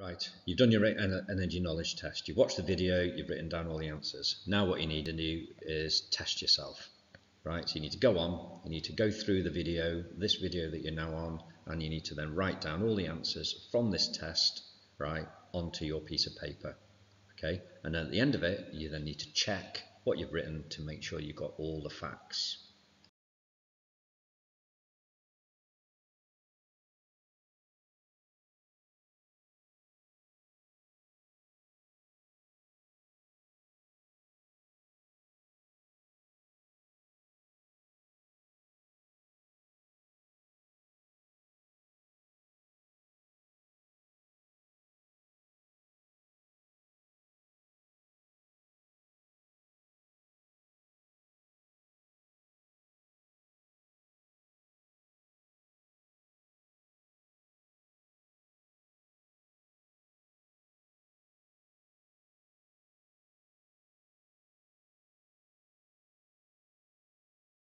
Right, you've done your energy knowledge test. You've watched the video, you've written down all the answers. Now what you need to do is test yourself. Right, so you need to go on, you need to go through the video, this video that you're now on, and you need to then write down all the answers from this test, right, onto your piece of paper. Okay, and then at the end of it, you then need to check what you've written to make sure you've got all the facts